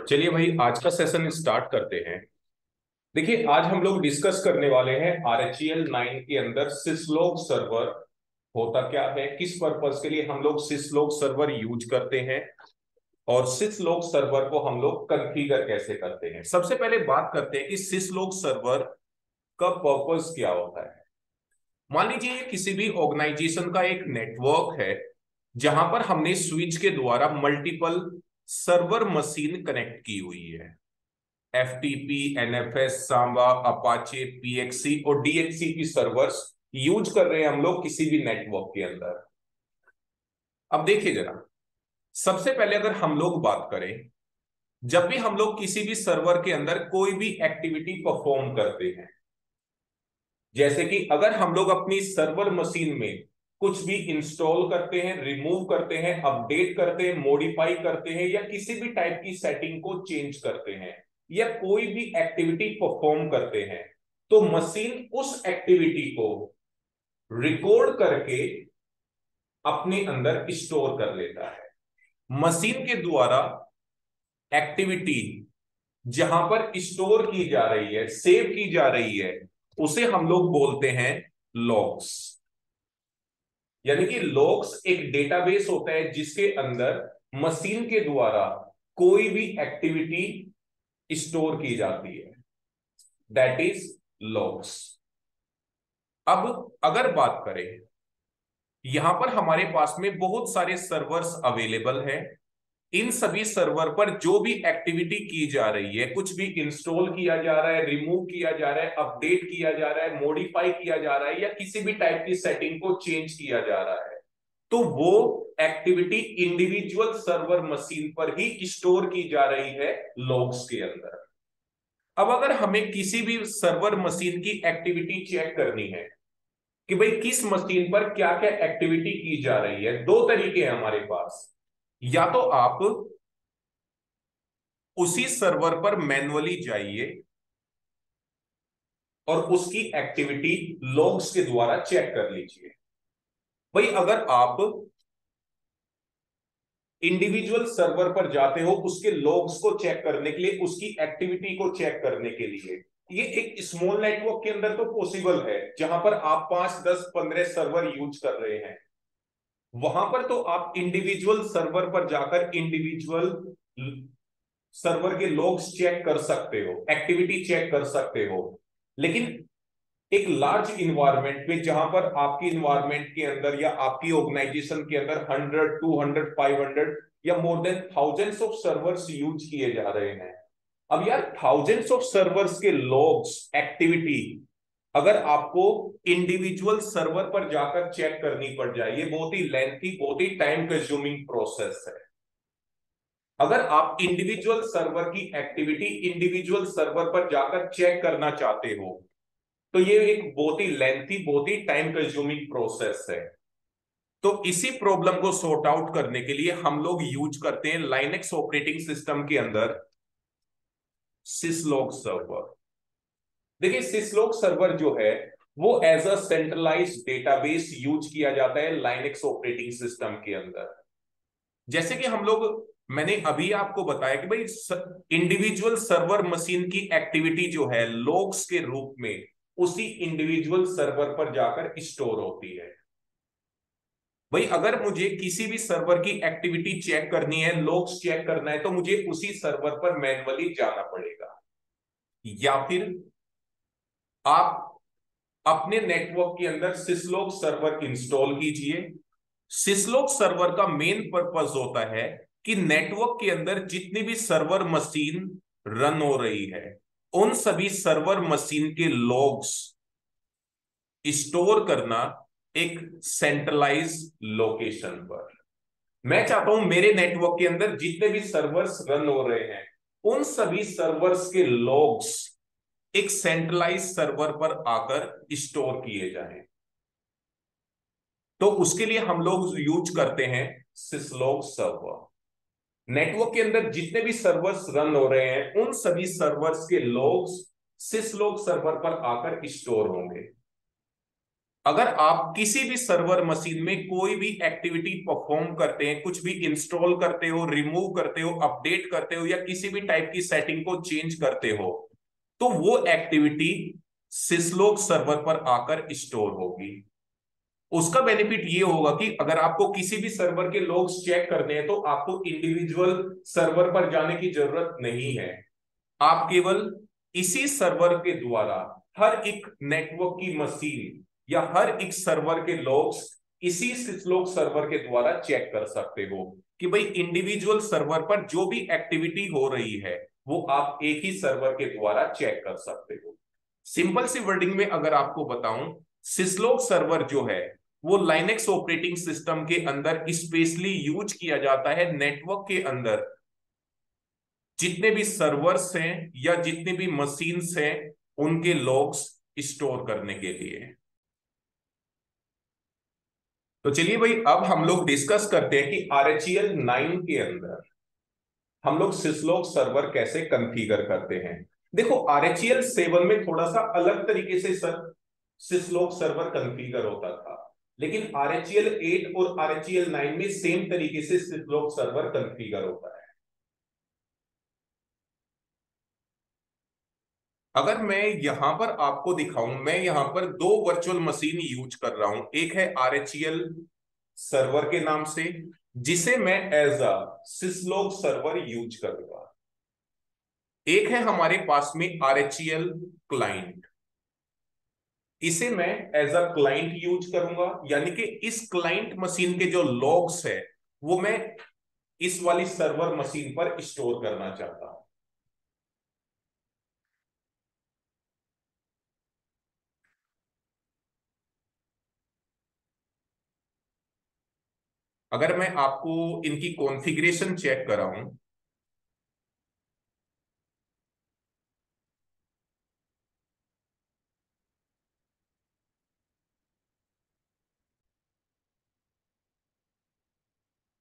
चलिए भाई, आज का सेशन स्टार्ट करते हैं। देखिए, आज हम लोग डिस्कस करने वाले हैं आर एच एल नाइन के अंदर सिसलोग सर्वर होता क्या है, किस पर्पज के लिए हम लोग सिसलोग सर्वर यूज़ करते हैं, और सिसलोग सर्वर को हम लोग कन्फिगर कैसे करते हैं। सबसे पहले बात करते हैं कि सिसलोग सर्वर का पर्पज क्या होता है। मान लीजिए किसी भी ऑर्गेनाइजेशन का एक नेटवर्क है, जहाँ पर हमने स्विच के द्वारा मल्टीपल सर्वर मशीन कनेक्ट की हुई है। F T P N F S Samba, Apache, PXE और डीएक्सी की सर्वर्स यूज़ कर रहे हैं हम लोग किसी भी नेटवर्क के अंदर। अब देखिए जरा, सबसे पहले अगर हम लोग बात करें, जब भी हम लोग किसी भी सर्वर के अंदर कोई भी एक्टिविटी परफॉर्म करते हैं, जैसे कि अगर हम लोग अपनी सर्वर मशीन में कुछ भी इंस्टॉल करते हैं रिमूव करते हैं अपडेट करते हैं मॉडिफाई करते हैं या किसी भी टाइप की सेटिंग को चेंज करते हैं या कोई भी एक्टिविटी परफॉर्म करते हैं तो मशीन उस एक्टिविटी को रिकॉर्ड करके अपने अंदर स्टोर कर लेता है। मशीन के द्वारा एक्टिविटी जहाँ पर स्टोर की जा रही है सेव की जा रही है, उसे हम लोग बोलते हैं लॉग्स यानी कि लॉग्स एक डेटाबेस होता है जिसके अंदर मशीन के द्वारा कोई भी एक्टिविटी स्टोर की जाती है। दैट इज़ लॉग्स अब अगर बात करें, यहाँ पर हमारे पास में बहुत सारे सर्वर्स अवेलेबल हैं। इन सभी सर्वर पर जो भी एक्टिविटी की जा रही है, कुछ भी इंस्टॉल किया जा रहा है रिमूव किया जा रहा है अपडेट किया जा रहा है मॉडिफाई किया जा रहा है, या किसी भी टाइप की सेटिंग को चेंज किया जा रहा है तो वो एक्टिविटी इंडिविजुअल सर्वर मशीन पर ही स्टोर की जा रही है लॉग्स के अंदर। अब अगर हमें किसी भी सर्वर मशीन की एक्टिविटी चेक करनी है, कि भाई किस मशीन पर क्या क्या एक्टिविटी की जा रही है, दो तरीके हैं हमारे पास। या तो आप उसी सर्वर पर मैनुअली जाइए और उसकी एक्टिविटी लॉग्स के द्वारा चेक कर लीजिए। भाई, अगर आप इंडिविजुअल सर्वर पर जाते हो, उसके लॉग्स को चेक करने के लिए, उसकी एक्टिविटी को चेक करने के लिए, ये एक स्मॉल नेटवर्क के अंदर तो पॉसिबल है, जहाँ पर आप पाँच, दस, पंद्रह सर्वर यूज़ कर रहे हैं। वहाँ पर तो आप इंडिविजुअल सर्वर पर जाकर इंडिविजुअल सर्वर के लॉग्स चेक कर सकते हो एक्टिविटी चेक कर सकते हो। लेकिन एक लार्ज इन्वायरमेंट में जहाँ पर आपकी इन्वायरमेंट के अंदर या आपकी ऑर्गेनाइजेशन के अंदर hundred two hundred five hundred या more than thousands of servers use किए जा रहे हैं। अब यार थाउजेंड्स ऑफ़ सर्वर्स के लॉग्स एक्टिविटी अगर आपको इंडिविजुअल सर्वर पर जाकर चेक करनी पड़ जाए, ये बहुत ही लेंथी बहुत ही टाइम कंज्यूमिंग प्रोसेस है। अगर आप इंडिविजुअल सर्वर की एक्टिविटी इंडिविजुअल सर्वर पर जाकर चेक करना चाहते हो तो ये एक बहुत ही लेंथी बहुत ही टाइम कंज्यूमिंग प्रोसेस है। तो इसी प्रॉब्लम को सॉर्ट आउट करने के लिए हम लोग यूज़ करते हैं लाइनेक्स ऑपरेटिंग सिस्टम के अंदर सिसलॉग सर्वर देखिए, सिसलोक सर्वर जो है, वो as a centralize database use किया जाता है लाइनेक्स ऑपरेटिंग सिस्टम के अंदर। जैसे कि हम लोग, मैंने अभी आपको बताया कि भाई इंडिविजुअल सर्वर मशीन की एक्टिविटी जो है लॉग्स के रूप में, उसी इंडिविजुअल सर्वर पर जाकर स्टोर होती है। भाई, अगर मुझे किसी भी सर्वर की एक्टिविटी चेक करनी है लॉग्स चेक करना है तो मुझे उसी सर्वर पर मैनुअली जाना पड़ेगा। या फिर आप अपने नेटवर्क के अंदर सिसलोक सर्वर इंस्टॉल कीजिए। सिसलोक सर्वर का मेन पर्पज होता है कि नेटवर्क के अंदर जितनी भी सर्वर मशीन रन हो रही है, उन सभी सर्वर मशीन के लॉग्स स्टोर करना एक सेंट्रलाइज लोकेशन पर। मैं चाहता हूँ मेरे नेटवर्क के अंदर जितने भी सर्वर्स रन हो रहे हैं, उन सभी सर्वर्स के लॉग्स एक सेंट्रलाइज सर्वर पर आकर स्टोर किए जाए। तो उसके लिए हम लोग यूज़ करते हैं सिसलॉग सर्वर नेटवर्क के अंदर जितने भी सर्वर्स रन हो रहे हैं, उन सभी सर्वर्स के लॉग्स सिसलॉग सर्वर पर आकर स्टोर होंगे। अगर आप किसी भी सर्वर मशीन में कोई भी एक्टिविटी परफॉर्म करते हैं, कुछ भी इंस्टॉल करते हो रिमूव करते हो अपडेट करते हो, या किसी भी टाइप की सेटिंग को चेंज करते हो तो वो एक्टिविटी सिस्लोक सर्वर पर आकर स्टोर होगी। उसका बेनिफिट ये होगा कि अगर आपको किसी भी सर्वर के लॉग्स चेक करने हैं तो आपको इंडिविजुअल सर्वर पर जाने की ज़रूरत नहीं है। आप केवल इसी सर्वर के द्वारा हर एक नेटवर्क की मशीन या हर एक सर्वर के लॉग्स इसी सिस्लोक सर्वर के द्वारा चेक कर सकते हो कि भाई इंडिविजुअल सर्वर पर जो भी एक्टिविटी हो रही है वो आप एक ही सर्वर के द्वारा चेक कर सकते हो। सिंपल सी वर्डिंग में अगर आपको बताऊँ सिस्लोक सर्वर जो है, वो लाइनेक्स ऑपरेटिंग सिस्टम के अंदर स्पेशली यूज़ किया जाता है नेटवर्क के अंदर। जितने भी सर्वर्स हैं या जितने भी मशीन्स हैं, उनके लॉग्स स्टोर करने के लिए। तो चलिए भाई, अब हम लोग डिस्कस करते हैं कि आर एच नाइन के अंदर हम लोग सिस्लोक सर्वर कैसे कॉन्फ़िगर करते हैं? देखो आर एच सेवन में थोड़ा सा अलग तरीके से सर सिस्लोक सर्वर कॉन्फ़िगर होता था। लेकिन आर एच एट और आर एच नाइन में सेम तरीके से सिस्लोक सर्वर कॉन्फ़िगर होता है। अगर मैं यहाँ पर आपको दिखाऊँ, मैं यहाँ पर दो वर्चुअल मशीन यूज़ कर रहा हूँ। एक है आर सर्वर के नाम से जिसे मैं as a syslog server use करूँगा एक है हमारे पास में आर एच एल क्लाइंट इसे मैं एज अ क्लाइंट यूज़ करूँगा, यानी कि इस क्लाइंट मशीन के जो लॉग्स है, वो मैं इस वाली सर्वर मशीन पर स्टोर करना चाहता हूँ। अगर मैं आपको इनकी कॉन्फ़िगरेशन चेक कराऊं,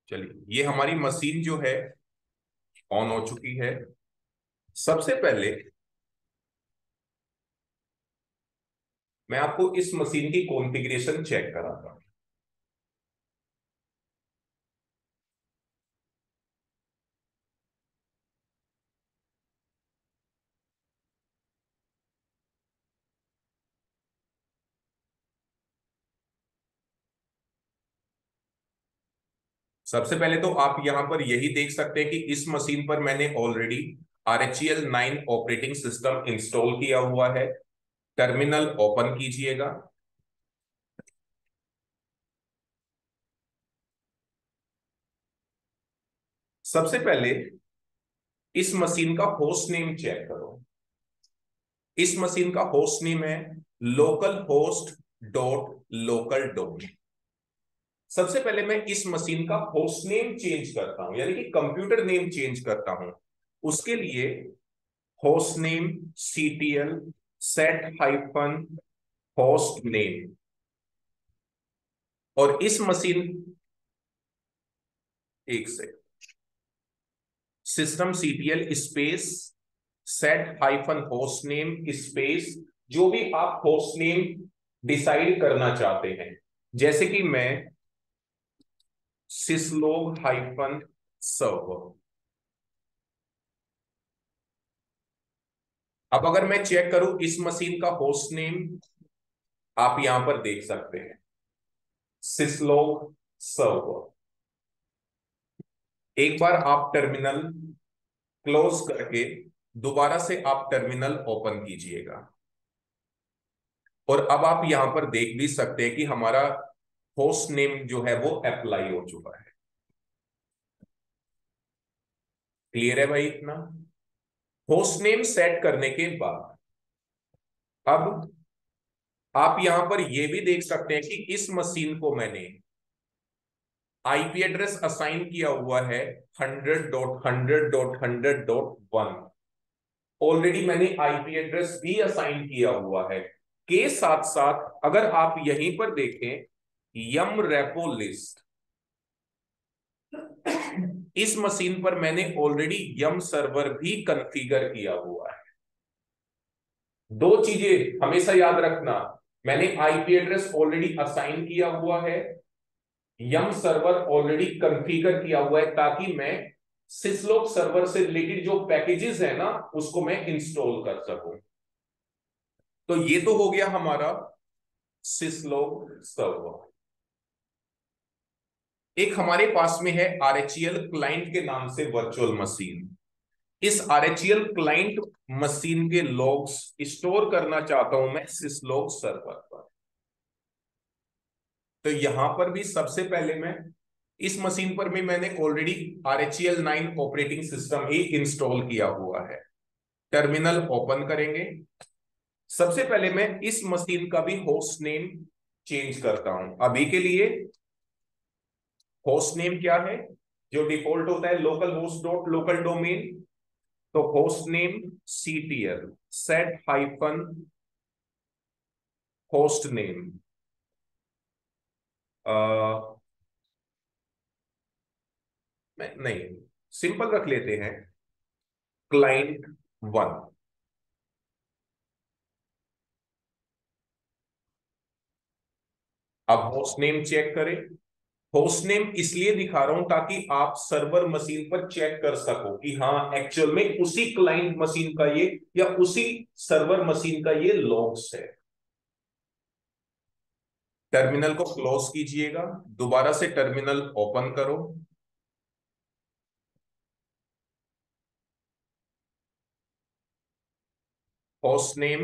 चलिए, ये हमारी मशीन जो है ऑन हो चुकी है। सबसे पहले मैं आपको इस मशीन की कॉन्फ़िगरेशन चेक कराता हूँ। सबसे पहले तो आप यहाँ पर यही देख सकते हैं कि इस मशीन पर मैंने already R H L nine operating system install किया हुआ है। टर्मिनल ओपन कीजिएगा। सबसे पहले इस मशीन का होस्ट नेम चेक करो। इस मशीन का होस्ट नेम है local host dot local domain सबसे पहले मैं इस मशीन का होस्ट नेम चेंज करता हूँ, यानी कि कंप्यूटर नेम चेंज करता हूँ। उसके लिए host name CTL set hyphen host name और इस मशीन, एक से system CTL space set hyphen host name space जो भी आप होस्ट नेम डिसाइड करना चाहते हैं। जैसे कि मैं सिस्लोग हाइफन सर्वर अब अगर मैं चेक करूँ, इस मशीन का होस्ट नेम आप यहाँ पर देख सकते हैं। सिस्लोग सर्वर एक बार आप टर्मिनल क्लोज करके दोबारा से आप टर्मिनल ओपन कीजिएगा। और अब आप यहाँ पर देख भी सकते हैं कि हमारा होस्ट नेम जो है वो अप्लाई हो चुका है। क्लियर है भाई इतना? होस्ट नेम सेट करने के बाद, अब आप यहाँ पर यह भी देख सकते हैं कि इस मशीन को मैंने आईपी एड्रेस असाइन किया हुआ है hundred dot hundred dot hundred dot one already मैंने आईपी एड्रेस भी असाइन किया हुआ है। के साथ साथ अगर आप यहीं पर देखें यम रेपो लिस्ट। इस मशीन पर मैंने ऑलरेडी यम सर्वर भी कॉन्फ़िगर किया हुआ है। दो चीज़ें हमेशा याद रखना। मैंने आईपी एड्रेस ऑलरेडी असाइन किया हुआ है। यम सर्वर ऑलरेडी कॉन्फ़िगर किया हुआ है ताकि मैं सिसलोक सर्वर से रिलेटेड जो पैकेजेस है ना, उसको मैं इंस्टॉल कर सकूँ। तो ये तो हो गया हमारा सिसलोक सर्वर एक हमारे पास में है आरएचएल क्लाइंट के नाम से वर्चुअल मशीन इस आरएचएल क्लाइंट मशीन के लॉग्स स्टोर करना चाहता हूँ मैं सिसलॉग सर्वर पर. तो यहाँ पर भी सबसे पहले मैं इस मशीन पर भी मैंने already R H nine operating system ही इंस्टॉल किया हुआ है. टर्मिनल ओपन करेंगे. सबसे पहले मैं इस मशीन का भी होस्ट नेम चेंज करता हूँ. अभी के लिए होस्ट नेम क्या है? जो डिफ़ॉल्ट होता है local host dot local domain तो host name C T L set hyphen host name नहीं सिंपल रख लेते हैं क्लाइंट वन अब होस्ट नेम चेक करें। होस्ट नेम इसलिए दिखा रहा हूँ ताकि आप सर्वर मशीन पर चेक कर सको कि हाँ एक्चुअल में उसी क्लाइंट मशीन का ये या उसी सर्वर मशीन का ये लॉग्स है। टर्मिनल को क्लोज कीजिएगा। दोबारा से टर्मिनल ओपन करो। होस्ट नेम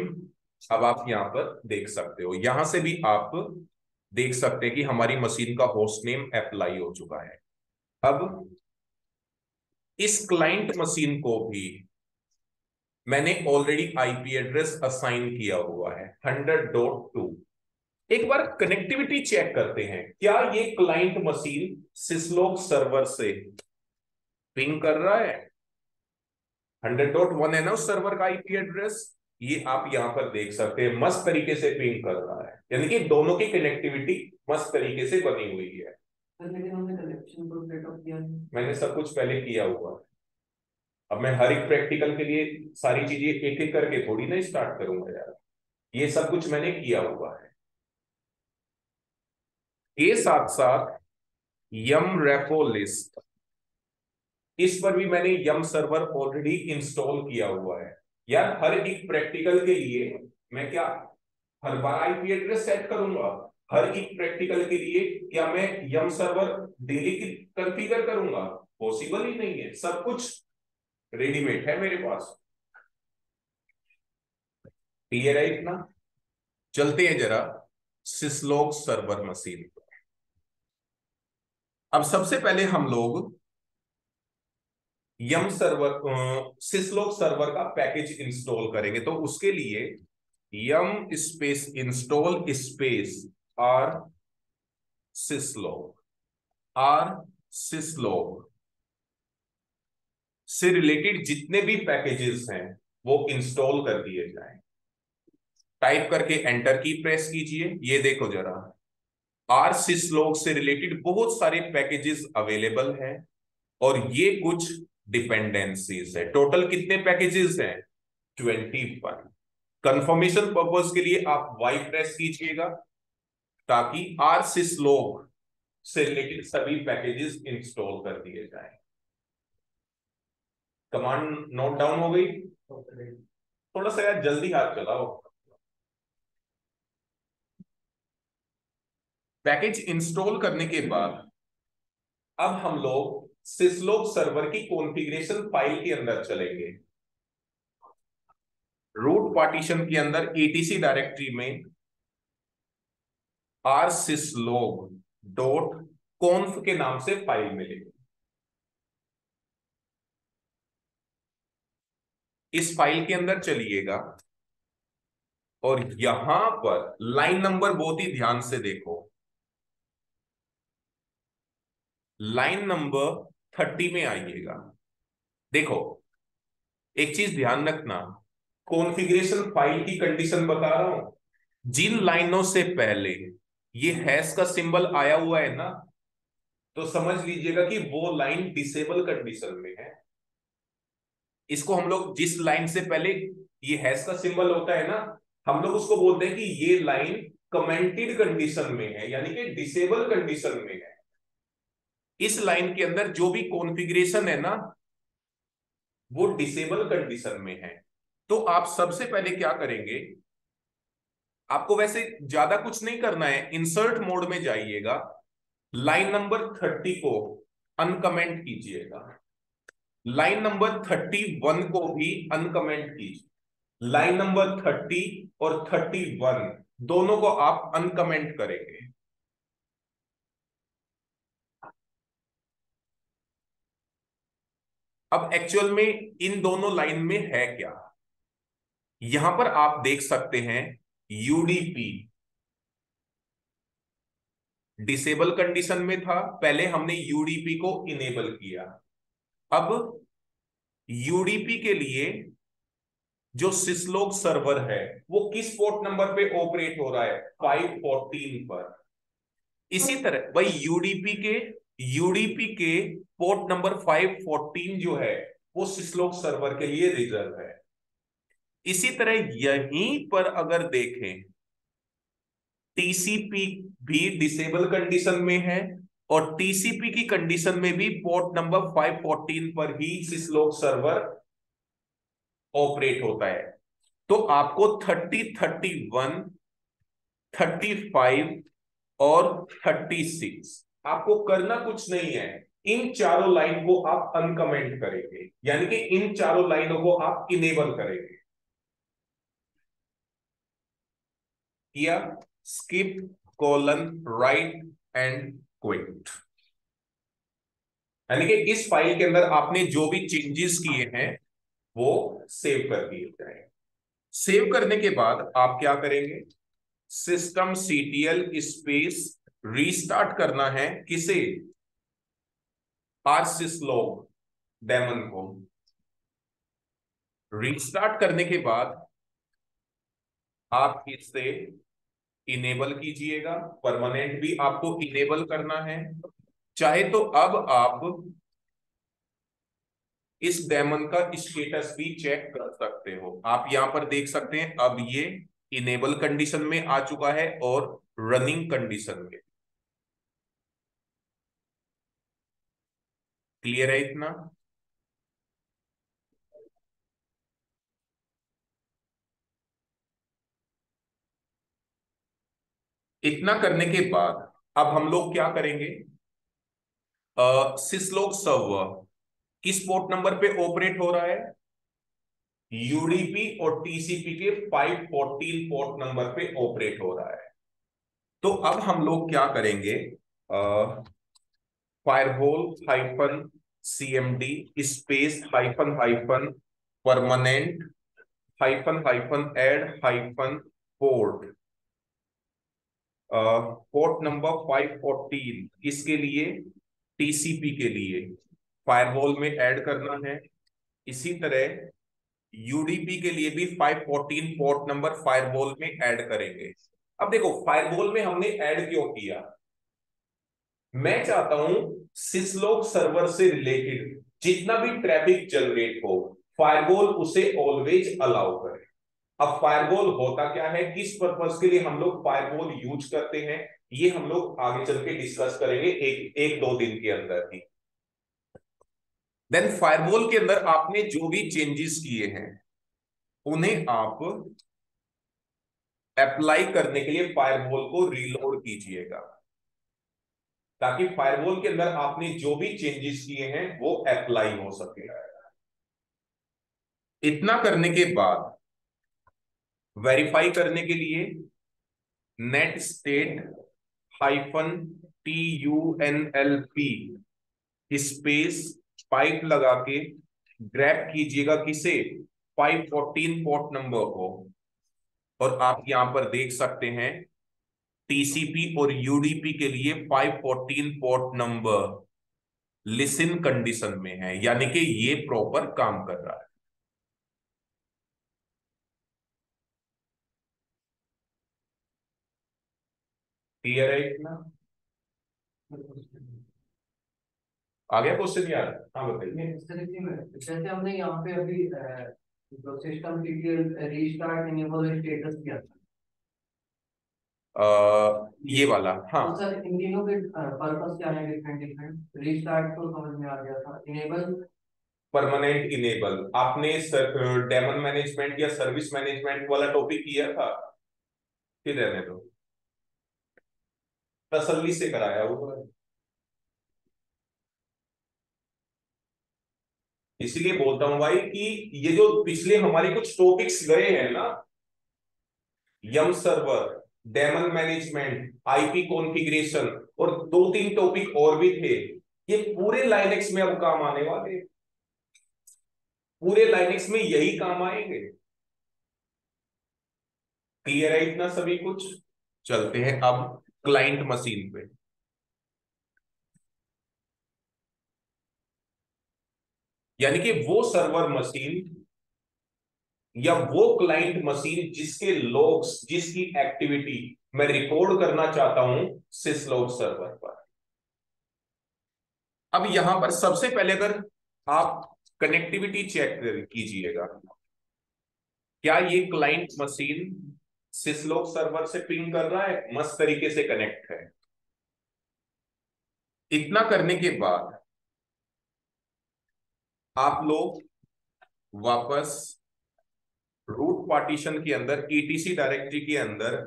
अब आप यहाँ पर देख सकते हो। यहाँ से भी आप देख सकते हैं कि हमारी मशीन का होस्ट नेम अप्लाई हो चुका है। अब इस क्लाइंट मशीन को भी मैंने ऑलरेडी आईपी एड्रेस असाइन किया हुआ है हंड्रेड डॉट टू एक बार कनेक्टिविटी चेक करते हैं, क्या ये क्लाइंट मशीन सिस्लोक सर्वर से पिंग कर रहा है? हंड्रेड डॉट वन है ना उस सर्वर का आईपी एड्रेस ये आप यहाँ पर देख सकते हैं मस्त तरीके से पिंग कर रहा है। यानी कि दोनों की कनेक्टिविटी मस्त तरीके से बनी हुई है। मैंने सब कुछ पहले किया हुआ है। अब मैं हर एक प्रैक्टिकल के लिए सारी चीज़ें एक एक करके थोड़ी ना स्टार्ट करूँगा यार। ये सब कुछ मैंने किया हुआ है। ये साथ साथ यम रेपो लिस्ट इस पर भी मैंने यम सर्वर ऑलरेडी इंस्टॉल किया हुआ है। यार, हर एक प्रैक्टिकल के लिए मैं क्या, हर बार आईपी एड्रेस सेट करूँगा? हर एक प्रैक्टिकल के लिए क्या मैं यम सर्वर डेली की कंफिगर करूँगा? पॉसिबल ही नहीं है। सब कुछ रेडीमेड है मेरे पास। क्लियर है इतना? चलते हैं जरा सिस्लोक सर्वर मशीन अब सबसे पहले हम लोग यम सर्वर सिस्लोक सर्वर का पैकेज इंस्टॉल करेंगे। तो उसके लिए yum space install space R syslog R syslog. से रिलेटेड जितने भी पैकेजेस हैं, वो इंस्टॉल कर दिए जाए। टाइप करके एंटर की प्रेस कीजिए। ये देखो जरा, आर सिस्लोक से रिलेटेड बहुत सारे पैकेजेस अवेलेबल हैं और ये कुछ डिपेंडेंसीज है। टोटल कितने पैकेजेस हैं? ट्वेंटी वन कंफर्मेशन पर्पज के लिए आप वाई प्रेस कीजिएगा ताकि आर सिस्लोक से रिलेटेड सभी पैकेजेस इंस्टॉल कर दिए जाए। कमांड नोट डाउन हो गई। थोड़ा सा यार जल्दी हाथ चलाओ। पैकेज इंस्टॉल करने के बाद अब हम लोग सिस्लोक सर्वर की कॉन्फ़िगरेशन फ़ाइल के अंदर चलेंगे। रूट पार्टीशन के अंदर एटीसी डायरेक्टरी में आर सिस्लोग डॉट कॉन्फ के नाम से फ़ाइल मिलेगी। इस फ़ाइल के अंदर चलिएगा और यहाँ पर लाइन नंबर बहुत ही ध्यान से देखो। लाइन नंबर थर्टी में आइएगा। देखो, एक चीज़ ध्यान रखना, कॉन्फ़िगरेशन फ़ाइल की कंडीशन बता रहा हूँ। जिन लाइनों से पहले ये हैश का सिंबल आया हुआ है ना तो समझ लीजिएगा कि वो लाइन डिसेबल कंडीशन में है। इसको हम लोग जिस लाइन से पहले ये हैश का सिंबल होता है ना, हम लोग उसको बोलते हैं कि ये लाइन कमेंटेड कंडीशन में है, यानी कि डिसेबल कंडीशन में है। इस लाइन के अंदर जो भी कॉन्फ़िगरेशन है ना, वो डिसेबल कंडीशन में है। तो आप सबसे पहले क्या करेंगे, आपको वैसे ज़्यादा कुछ नहीं करना है इंसर्ट मोड में जाइएगा। लाइन नंबर थर्टी को अनकमेंट कीजिएगा। लाइन नंबर थर्टी वन को भी अनकमेंट कीजिए। लाइन नंबर थर्टी और थर्टी वन दोनों को आप अनकमेंट करेंगे। अब एक्चुअल में इन दोनों लाइन में है क्या? यहाँ पर आप देख सकते हैं यूडीपी डिसेबल कंडीशन में था। पहले हमने यूडीपी को इनेबल किया। अब यूडीपी के लिए जो सिस्लोक सर्वर है, वो किस पोर्ट नंबर पे ऑपरेट हो रहा है? 514 पर। इसी तरह भाई यूडीपी के यूडीपी के पोर्ट नंबर 514 जो है वो सिस्लोक सर्वर के लिए रिज़र्व है। इसी तरह यहीं पर अगर देखें टीसीपी भी डिसेबल कंडीशन में है और टीसीपी की कंडीशन में भी पोर्ट नंबर 514 पर ही सिस्लोक सर्वर ऑपरेट होता है। तो आपको 30, 31, 35 और 36 आपको करना कुछ नहीं है। इन चारों लाइन को आप अनकमेंट करेंगे। यानी कि इन चारों लाइनों को आप इनेबल करेंगे। किया escape colon write and quit यानी कि इस फ़ाइल के अंदर आपने जो भी चेंजेस किए हैं, वो सेव कर दिए जाए। सेव करने के बाद आप क्या करेंगे? सिस्टम सीटीएल स्पेस रीस्टार्ट करना है किसे? आरसिस लॉग डेमन को। रीस्टार्ट करने के बाद आप इसे इनेबल कीजिएगा। परमानेंट भी आपको इनेबल करना है। चाहे तो अब आप इस डेमन का स्टेटस भी चेक कर सकते हो। आप यहाँ पर देख सकते हैं, अब ये इनेबल कंडीशन में आ चुका है और रनिंग कंडीशन में। क्लियर है इतना इतना करने के बाद अब हम लोग क्या करेंगे? सिस्लोक सर्वर किस पोर्ट नंबर पे ऑपरेट हो रहा है? यूडीपी और टीसीपी के 514 पोर्ट नंबर पे ऑपरेट हो रहा है। तो अब हम लोग क्या करेंगे? Firewall hyphen CMD space hyphen hyphen permanent hyphen hyphen add port port number 514 इसके लिए? टीसीपी के लिए. फायरवॉल में ऐड करना है. इसी तरह यूडीपी के लिए भी 514 पोर्ट नंबर फायरवॉल में ऐड करेंगे. अब देखो फायरवॉल में हमने ऐड क्यों किया? मैं चाहता हूँ सिस्लोक सर्वर से रिलेटेड जितना भी ट्रैफ़िक जनरेट हो फायरवॉल उसे ऑलवेज अलाउ करे। अब फायरवॉल होता क्या है? किस पर्पज के लिए हम लोग फायरवॉल यूज़ करते हैं? ये हम लोग आगे चल के डिस्कस करेंगे एक एक दो दिन के अंदर ही। देन फायरवॉल के अंदर आपने जो भी चेंजेस किए हैं, उन्हें आप अप्लाई करने के लिए फायरबॉल को रीलोड कीजिएगा। ताकि फायरवॉल के अंदर आपने जो भी चेंजेस किए हैं, वो अप्लाई हो सके। इतना करने के बाद वेरीफाई करने के लिए net stat hyphen T U N L P space pipe लगा के ग्रैप कीजिएगा किसे? 514 पोर्ट नंबर को। और आप यहाँ पर देख सकते हैं टीसीपी और यूडीपी के लिए 514 पोर्ट नंबर लिसन कंडीशन में है, यानी कि ये प्रॉपर काम कर रहा है। क्लियर है इतना? आ गया क्वेश्चन यार? हाँ बताइए। हमने यहाँ पे अभी system detail restart enable status क्या था। आ, ये वाला हाँ। तो सर इन तीनों के पर्पस क्या है डिफरेंट डिफरेंट रीस्टार्ट तो समझ में आ गया था। इनेबल परमानेंट इनेबल आपने डेमन मैनेजमेंट या सर्विस मैनेजमेंट वाला टॉपिक किया था? कि रहने दो तसल्ली से कराया हुआ है। इसलिए बोलता हूँ भाई कि ये जो पिछले हमारे कुछ टॉपिक्स गए हैं ना yum server daemon management IP configuration और दो तीन टॉपिक और भी थे। ये पूरे लाइनेक्स में अब काम आने वाले पूरे लाइनेक्स में यही काम आएँगे। क्लियर है इतना सभी कुछ? चलते हैं अब क्लाइंट मशीन पे। यानी कि वो सर्वर मशीन या वो क्लाइंट मशीन जिसके लॉग्स जिसकी एक्टिविटी मैं रिकॉर्ड करना चाहता हूँ सिसलॉग सर्वर पर। अब यहाँ पर सबसे पहले अगर आप कनेक्टिविटी चेक कीजिएगा, क्या ये क्लाइंट मशीन सिसलॉग सर्वर से पिंग कर रहा है? मस्त तरीके से कनेक्ट है। इतना करने के बाद आप लोग वापस पार्टीशन के अंदर ईटीसी डायरेक्टरी के अंदर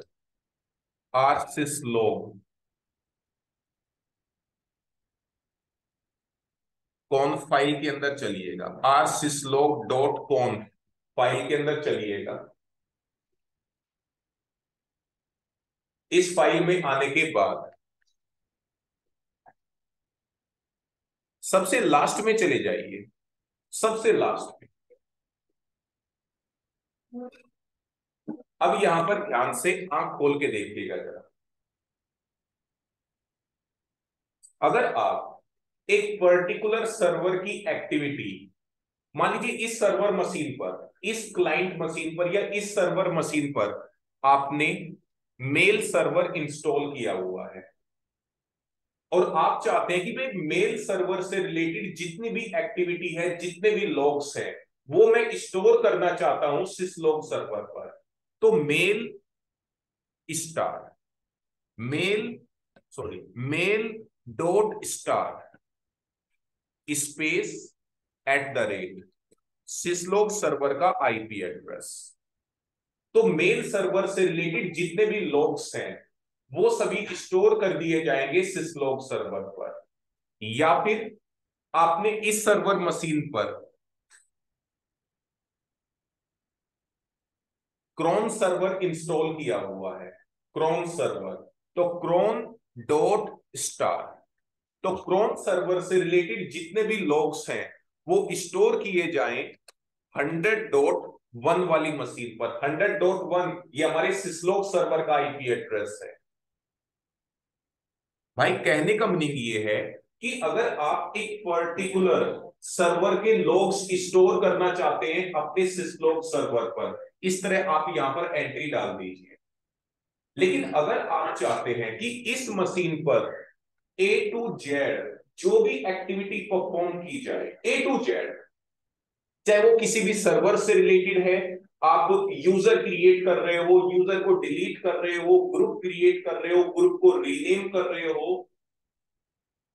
आर सिस लोग कौन फ़ाइल के अंदर चलिएगा। R syslog dot conf file के अंदर चलिएगा। इस फ़ाइल में आने के बाद, सबसे लास्ट में चले जाइए। सबसे लास्ट अब यहाँ पर ध्यान से आँख खोल के देखिएगा जरा। अगर आप एक पर्टिकुलर सर्वर की एक्टिविटी मान लीजिए इस सर्वर मशीन पर, इस क्लाइंट मशीन पर या इस सर्वर मशीन पर आपने मेल सर्वर इंस्टॉल किया हुआ है, और आप चाहते हैं कि भाई मेल सर्वर से रिलेटेड जितनी भी एक्टिविटी है, जितने भी लॉग्स हैं वो मैं स्टोर करना चाहता हूँ सिसलॉग सर्वर पर। तो mail star mail sorry mail dot star space at the rate syslog server का आईपी एड्रेस तो मेल सर्वर से रिलेटेड जितने भी लॉग्स हैं, वो सभी स्टोर कर दिए जाएँगे सिसलॉग सर्वर पर। या फिर आपने इस सर्वर मशीन पर क्रोन सर्वर इंस्टॉल किया हुआ है। क्रोन सर्वर तो क्रोन डॉट स्टार तो क्रोन सर्वर से रिलेटेड जितने भी लॉग्स हैं, वो स्टोर किए जाएँ हंड्रेड डॉट वन वाली मशीन पर। हंड्रेड डॉट वन ये हमारे सिस्लोक सर्वर का आईपी एड्रेस है। भाई, कहने का मीनिंग ये है कि अगर आप एक पर्टिकुलर सर्वर के लॉग्स स्टोर करना चाहते हैं, अपने सिस्लोक सर्वर पर। इस तरह आप यहाँ पर एंट्री डाल दीजिए। लेकिन अगर आप चाहते हैं कि इस मशीन पर ए टू जेड जो भी एक्टिविटी परफॉर्म की जाए ए टू जेड चाहे वो किसी भी सर्वर से रिलेटेड है, आप यूज़र क्रिएट कर रहे हो यूज़र को डिलीट कर रहे हो ग्रुप क्रिएट कर रहे हो ग्रुप को रीनेम कर रहे हो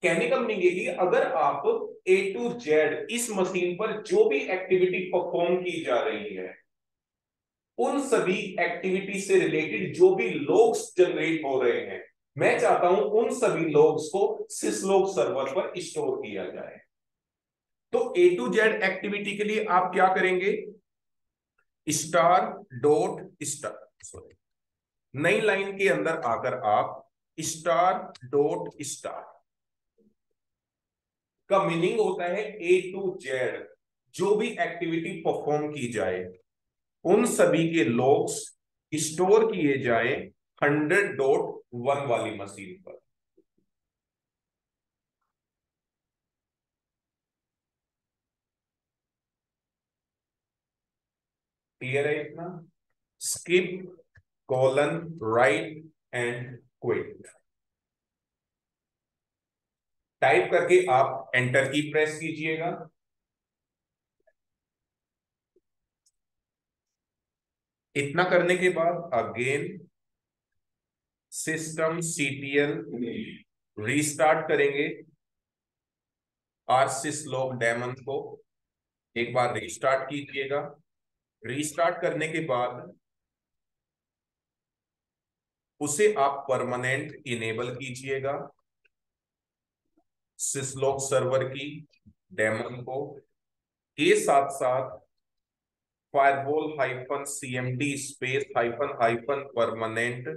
कहने का मीनिंग कि अगर आप ए टू जेड इस मशीन पर जो भी एक्टिविटी परफॉर्म की जा रही है, उन सभी एक्टिविटी से रिलेटेड जो भी लोग्स जनरेट हो रहे हैं, मैं चाहता हूँ उन सभी लोग्स को सिसलोग सर्वर पर स्टोर किया जाए। तो ए टू जेड एक्टिविटी के लिए आप क्या करेंगे? स्टार डॉट स्टार सॉरी नई लाइन के अंदर आकर आप स्टार डॉट स्टार का मीनिंग होता है ए टू जेड जो भी एक्टिविटी परफॉर्म की जाए, उन सभी के लॉग्स स्टोर किए जाए हंड्रेड डॉट वन वाली मशीन पर। क्लियर है इतना? Escape colon write and quit type करके आप एंटर की प्रेस कीजिएगा। इतना करने के बाद अगेन सिस्टम सीटीएल रीस्टार्ट करेंगे। आर सिस्लोक डेमन को एक बार रीस्टार्ट कीजिएगा। रीस्टार्ट करने के बाद उसे आप परमानेंट इनेबल कीजिएगा। सिस्लोक सर्वर की, डेमन को, के साथ साथ firewall hyphen CMD space hyphen hyphen permanent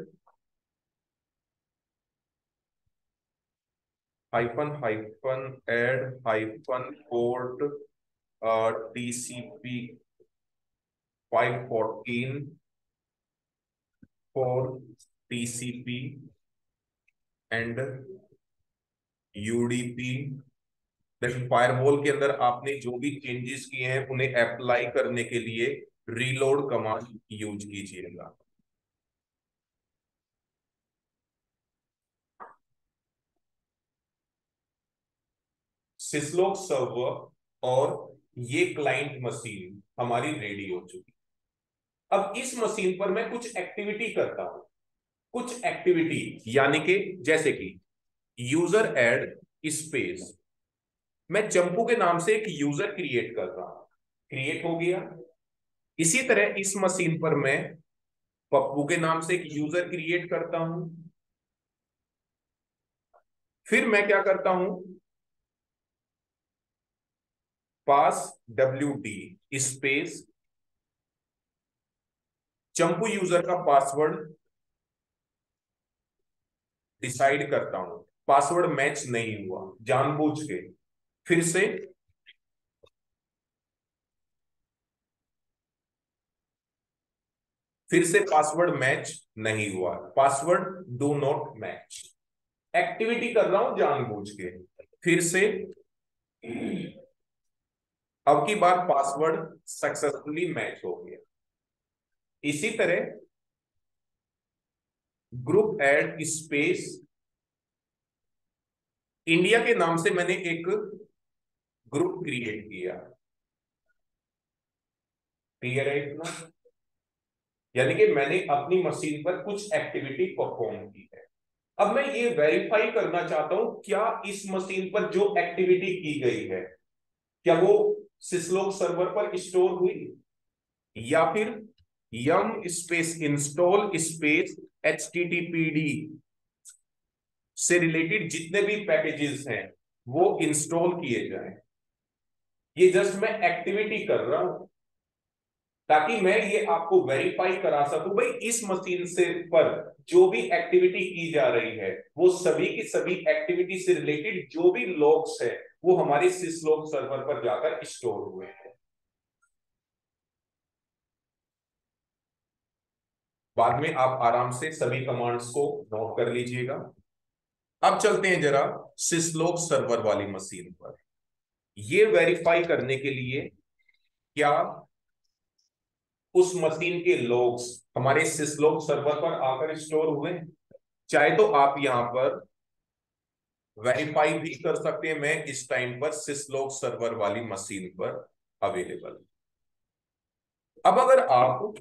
hyphen hyphen add hyphen port TCP 514 for TCP and UDP firewall के अंदर आपने जो भी चेंजेस किए हैं, उन्हें अप्लाई करने के लिए रीलोड कमांड यूज़ कीजिएगा। सिस्लोक सर्वर और ये क्लाइंट मशीन हमारी रेडी हो चुकी। अब इस मशीन पर मैं कुछ एक्टिविटी करता हूँ। कुछ एक्टिविटी यानी कि जैसे कि यूज़र एड स्पेस मैं चंपू के नाम से एक यूज़र क्रिएट कर रहा हूँ। क्रिएट हो गया। इसी तरह इस मशीन पर मैं पप्पू के नाम से एक यूज़र क्रिएट करता हूँ। फिर मैं क्या करता हूँ? Pass W D space Champu user का पासवर्ड डिसाइड करता हूँ। पासवर्ड मैच नहीं हुआ, जानबूझ के। फिर से फिर से पासवर्ड मैच नहीं हुआ। Password do not match. Activity कर रहा हूँ जानबूझ के। फिर से अब की बार पासवर्ड सक्सेसफुली मैच हो गया। इसी तरह ग्रुप एड स्पेस इंडिया के नाम से मैंने एक ग्रुप क्रिएट किया। क्लियर है इतना? यानी कि मैंने अपनी मशीन पर कुछ एक्टिविटी परफॉर्म की है। अब मैं ये वेरीफाई करना चाहता हूँ, क्या इस मशीन पर जो एक्टिविटी की गई है, क्या वो सिस्लोक सर्वर पर स्टोर हुई? या फिर yum space install space H से रिलेटेड जितने भी पैकेजेस हैं, वो इंस्टॉल किए जाएँ। ये जस्ट मैं एक्टिविटी कर रहा हूँ, ताकि मैं ये आपको वेरीफाई करा सकूँ, भाई इस मशीन से पर जो भी एक्टिविटी की जा रही है, वो सभी की सभी एक्टिविटी से रिलेटेड जो भी लॉग्स है, वो हमारे सिस लॉग सर्वर पर जाकर स्टोर हुए हैं। बाद में आप आराम से सभी कमांड्स को नोट कर लीजिएगा। अब चलते हैं जरा सिस्लोक सर्वर वाली मशीन पर। ये वेरीफाई करने के लिए क्या उस मशीन के लॉग्स हमारे सिस्लोक सर्वर पर आकर स्टोर हुए चाहे तो आप यहाँ पर वेरीफाई भी कर सकते हैं। मैं इस टाइम पर सिस्लोक सर्वर वाली मशीन पर अवेलेबल अब अगर आप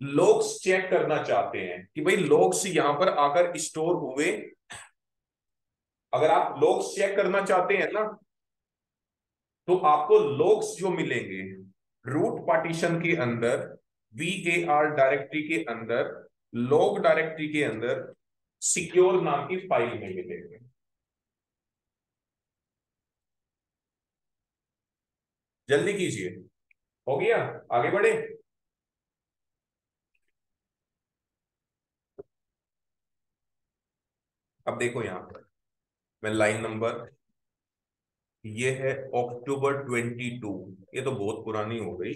लॉग्स चेक करना चाहते हैं कि भाई लॉग्स यहाँ पर आकर स्टोर हुए अगर आप लॉग्स चेक करना चाहते हैं ना तो आपको लॉग्स जो मिलेंगे रूट पार्टीशन के अंदर वी ए आर डायरेक्टरी के अंदर लॉग डायरेक्टरी के अंदर सिक्योर नाम की फ़ाइल में मिलेंगे। जल्दी कीजिए। हो गया? आगे बढ़े। अब देखो यहाँ पर। मैं लाइन नंबर ये है अक्टूबर 22 ये तो बहुत पुरानी हो गई।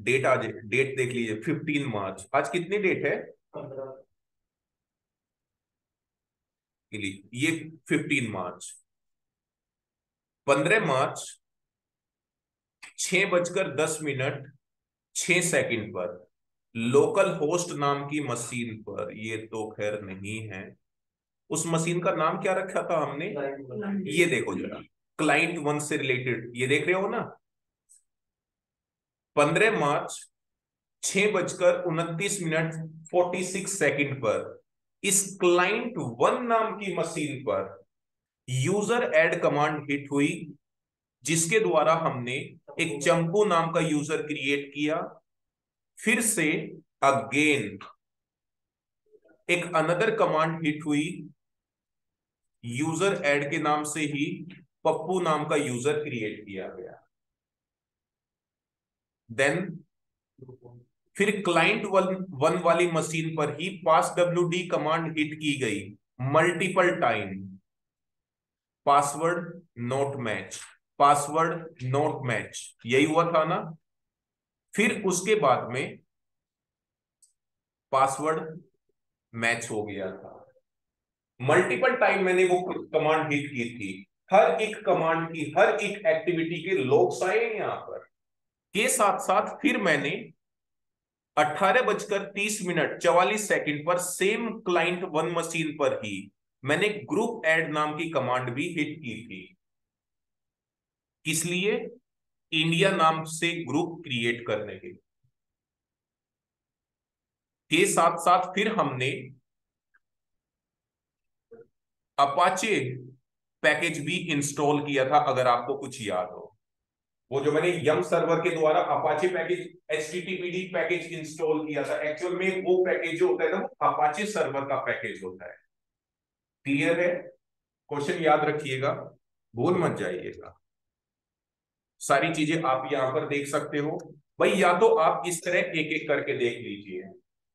डेट आज डेट देख लीजिए 15 मार्च। आज कितनी डेट है? ये 15 मार्च। 15 मार्च छह बजकर दस मिनट छ सेकंड पर। लोकल होस्ट नाम की मशीन पर। ये तो खैर नहीं है। उस मशीन का नाम क्या रखा था हमने? ये देखो जरा। क्लाइंट वन से रिलेटेड। ये देख रहे हो ना? पंद्रह मार्च, छह बजकर उनतीस मिनट फोर्टी सिक्स सेकेंड पर। इस क्लाइंट वन नाम की मशीन पर यूज़र एड कमांड हिट हुई, जिसके द्वारा हमने एक चंपू नाम का यूज़र क्रिएट किया। फिर से अगेन एक अनदर कमांड हिट हुई यूज़र एड के नाम से ही पप्पू नाम का यूज़र क्रिएट किया गया। देन फिर क्लाइंट वन वन वाली मशीन पर ही pass W D command hit की गई। Multiple time password not match password not match यही हुआ था ना? फिर उसके बाद में पासवर्ड मैच हो गया था। मल्टीपल टाइम मैंने वो कमांड हिट की थी। हर एक कमांड की, हर एक एक्टिविटी के लोग आए यहाँ पर। के साथ साथ फिर मैंने अठारह बजकर तीस मिनट चवालीस सेकंड पर सेम क्लाइंट वन मशीन पर ही मैंने ग्रुप एड नाम की कमांड भी हिट की थी। इसलिए इंडिया नाम से ग्रुप क्रिएट करने के के साथ साथ फिर हमने अपाचे पैकेज भी इंस्टॉल किया था, अगर आपको कुछ याद हो। वो जो मैंने यम सर्वर के द्वारा Apache package H package install किया था एक्चुअल में वो पैकेज जो होता है ना, वो अपाचे सर्वर का पैकेज होता है। क्लियर है? क्वेश्चन याद रखिएगा, भूल मत जाइएगा। सारी चीज़ें आप यहाँ पर देख सकते हो। भाई, या तो आप इस तरह एक एक करके देख लीजिए,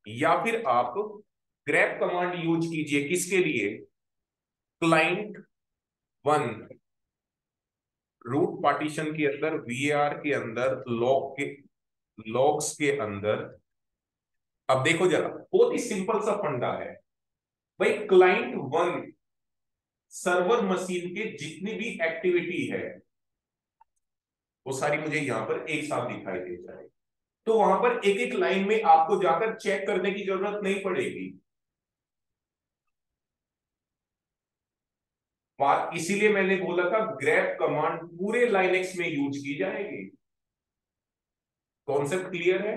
या फिर आप ग्रैप कमांड यूज़ कीजिए, किसके लिए? क्लाइंट वन रूट पार्टीशन के अंदर वीआर के अंदर लॉग के लॉग्स के अंदर। अब देखो जरा, बहुत ही सिंपल सा फंडा है। भाई क्लाइंट वन सर्वर मशीन के जितनी भी एक्टिविटी है, वो सारी मुझे यहाँ पर एक साथ दिखाई दे जाए। तो वहाँ पर एक एक लाइन में आपको जाकर चेक करने की ज़रूरत नहीं पड़ेगी। बात इसीलिए मैंने बोला था ग्रैप कमांड पूरे लाइनेक्स में यूज़ की जाएगी। कॉन्सेप्ट क्लियर है?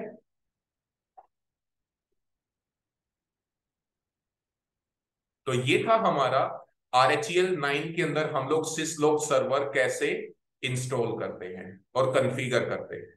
तो ये था हमारा आर एच एल नाइन के अंदर हम लोग सिस लोग सर्वर कैसे इंस्टॉल करते हैं और कन्फिगर करते हैं।